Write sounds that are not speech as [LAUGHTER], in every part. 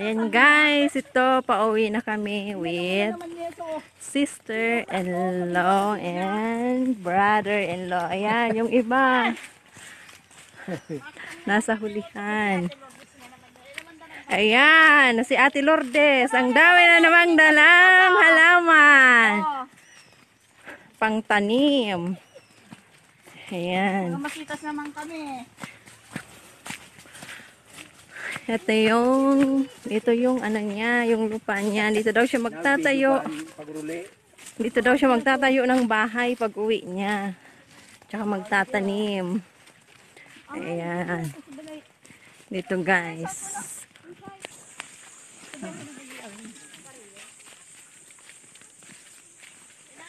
Ayan guys, ito pauwi na kami with sister-in-law and brother-in-law. Ayan, yung iba. Nasa hulihan. Ayan, si Ate Lourdes. Ang dami na namang dalang halaman. Pangtanim. Ayan. Masitas naman kami. Ito yung, ito yung ano niya, yung lupa niya. Dito daw siya magtatayo. Dito daw siya magtatayo ng bahay pag uwi niya. Tsaka magtatanim. Ayan. Dito guys.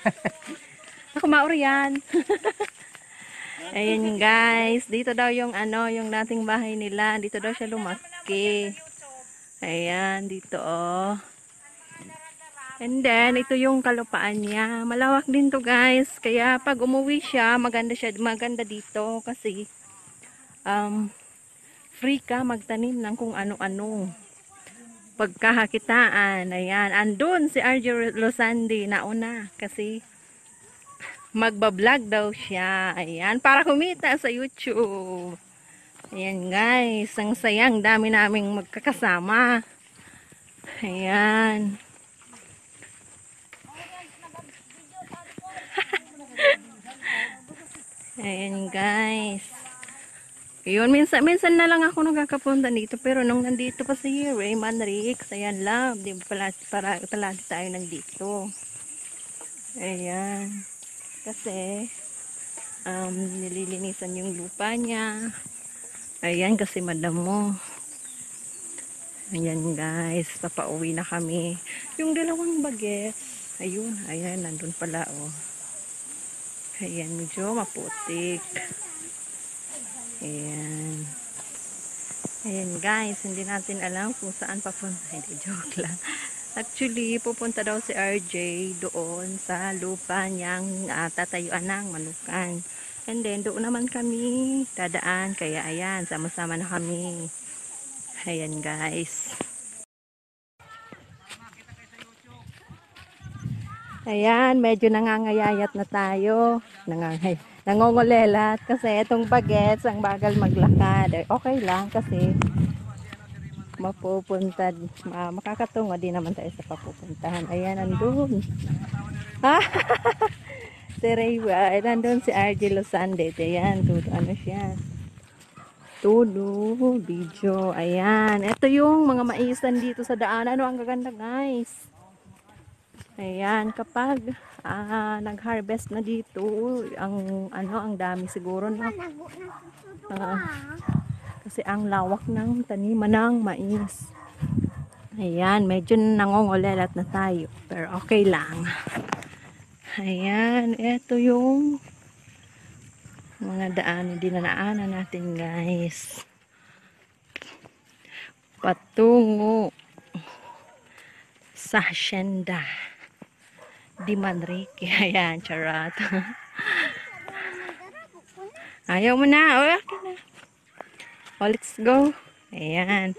[LAUGHS] Ako mauro yan. [LAUGHS] Ayan guys, dito daw yung ano, yung dating bahay nila. Dito daw siya lumaki. Ayan, dito oh. And then, ito yung kalupaan niya. Malawak din to guys. Kaya pag umuwi siya, maganda siya, maganda dito kasi um, free ka magtanim ng kung ano-ano. Pagkakakitaan, ayan. Andun si RJ Losandi nauna kasi magbablog daw siya. Ayan, para kumita sa YouTube. Ayan guys, ang sayang dami naming magkakasama. Ayan. [LAUGHS] Ayan guys. Yun, minsan, minsan na lang ako nagkakapunta dito. Pero nung nandito pa si Ray Manrix, ayan lang. Di ba pala, para, palagi tayo nandito. Ayan. Kasi, um, nililinisan yung lupa niya. Ayan, kasi madam mo. Ayan guys, papauwi na kami. Yung dalawang bagets, ayun, ayan, nandun pala oh. Ayan, medyo maputik. Ayan. Ayan guys, hindi natin alam kung saan papunta. Hindi, joke lang. Actually, pupunta daw si RJ doon sa lupa niyang uh, tatayuan ng manukan. And then, doon naman kami dadaan. Kaya ayan, sama-sama na kami. Ayan guys. Ayan, medyo nangangayayat na tayo. Nangangay nangongolelat kasi itong bagets ang bagal maglakad. Eh, Okay lang kasi mapupunta, ma makakatungo din naman tayo sa papupuntahan. Ayan, nandun. Ah, [LAUGHS] si Raywa, eh, nandun si RJ Losande. Ayan, tudo, ano siya. Tudo, video. Ayan, ito yung mga maisan dito sa daan. Ano ang gaganda guys. Ayan, kapag ah, nag-harvest na dito, ang ano, ang dami siguro no. Ah, kasi ang lawak ng taniman ng mais. Ayan, medyo nangongolelat na tayo. Pero okay lang. Ayan, ito yung mga daan dinanaanan natin guys. Patungo sa hacienda di Manrique. [LAUGHS] Ayan, charot. Ayaw mo na. O, okay na. O, let's go. Ayan.